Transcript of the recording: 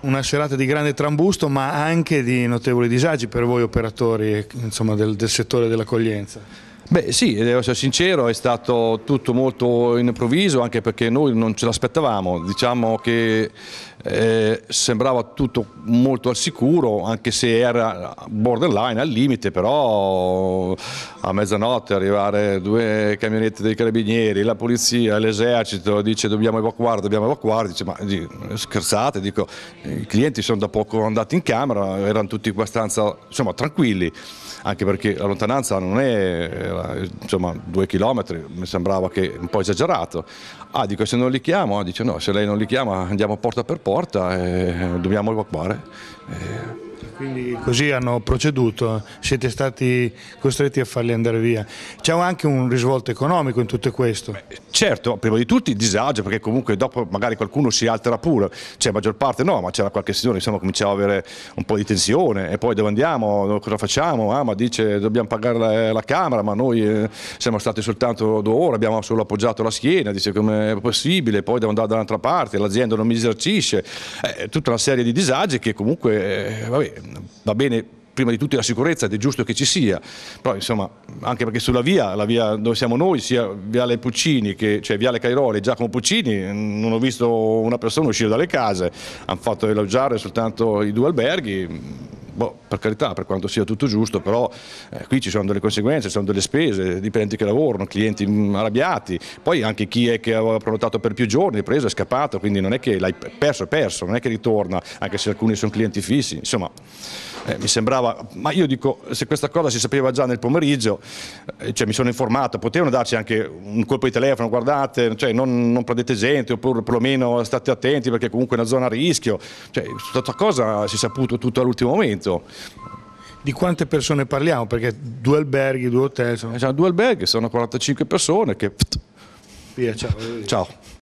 una serata di grande trambusto ma anche di notevoli disagi per voi operatori insomma, del, del settore dell'accoglienza. Beh sì, devo essere sincero, è stato tutto molto improvviso anche perché noi non ce l'aspettavamo, diciamo che eh, sembrava tutto molto al sicuro anche se era borderline, al limite, però a mezzanotte arrivare due camionette dei carabinieri, la polizia, l'esercito dice dobbiamo evacuare, dobbiamo evacuare, dice ma scherzate, dico i clienti sono da poco andati in camera, erano tutti abbastanza insomma, tranquilli anche perché la lontananza non è insomma, due chilometri, mi sembrava che un po' esagerato. Ah, dico se non li chiamo, dice no, se lei non li chiama andiamo porta per porta e dobbiamo evacuare. E... Quindi così hanno proceduto, siete stati costretti a farli andare via. C'è anche un risvolto economico in tutto questo. Certo, prima di tutto il disagio, perché comunque dopo magari qualcuno si altera pure, cioè maggior parte no, ma c'era qualche signore, insomma cominciava a avere un po' di tensione e poi dove andiamo, cosa facciamo? Ah, ma dice dobbiamo pagare la, la Camera, ma noi eh, siamo stati soltanto due ore, abbiamo solo appoggiato la schiena, dice come è possibile, poi devo andare dall'altra parte, l'azienda non mi esercisce, eh, tutta una serie di disagi che comunque, eh, vabbè, va bene prima di tutto la sicurezza ed è giusto che ci sia, però insomma anche perché sulla via, la via dove siamo noi, sia Viale Puccini, che, cioè Viale Cairoli Giacomo Puccini, non ho visto una persona uscire dalle case, hanno fatto elogiare soltanto i due alberghi, boh, per carità, per quanto sia tutto giusto, però eh, qui ci sono delle conseguenze, ci sono delle spese, dipendenti che lavorano, clienti arrabbiati, poi anche chi è che aveva prenotato per più giorni, preso, è scappato, quindi non è che l'hai perso, è perso, non è che ritorna, anche se alcuni sono clienti fissi, insomma eh, mi sembrava, ma io dico, se questa cosa si sapeva già nel pomeriggio, eh, cioè mi sono informato, potevano darci anche un colpo di telefono, guardate, cioè non, non prendete gente, oppure perlomeno state attenti perché comunque è una zona a rischio, cioè questa cosa si è saputo tutto all'ultimo momento. Di quante persone parliamo? Perché due alberghi, due hotel sono... Eh, due alberghi, sono 45 persone che... Via, ciao. Ciao.